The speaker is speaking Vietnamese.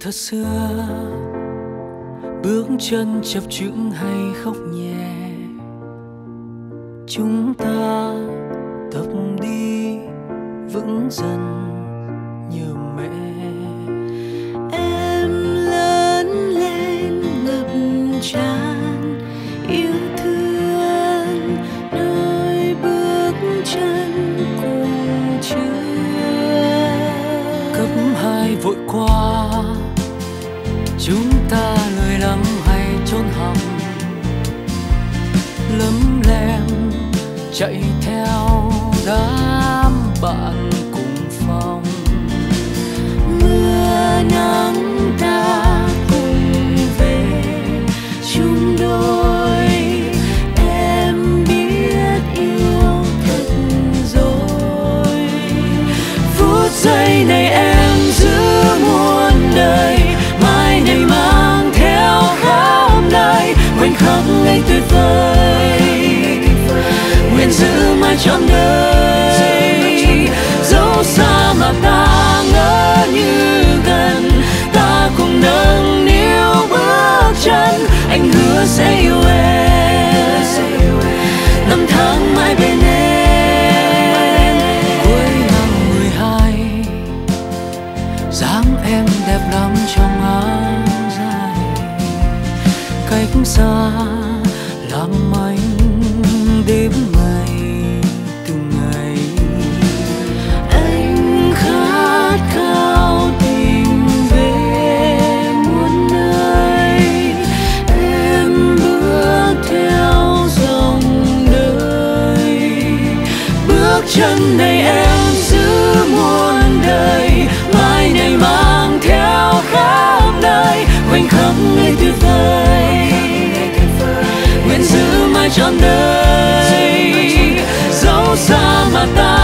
thật xưa. Bước chân chập chững hay khóc nhẹ. Chúng ta tập đi, vững dần. Vội qua. Chúng ta lười lắm hay trốn hầm lấm lem chạy theo đám bạn. Mãi trọn đời dẫu xa mà ta ngỡ như gần, ta cùng nâng niu bước chân. Anh hứa sẽ yêu em. Năm tháng mãi bên em. Cuối năm mười hai, dáng em đẹp lắm trong áo dài. Cách xa, làm anh cho nơi dẫu xa mà ta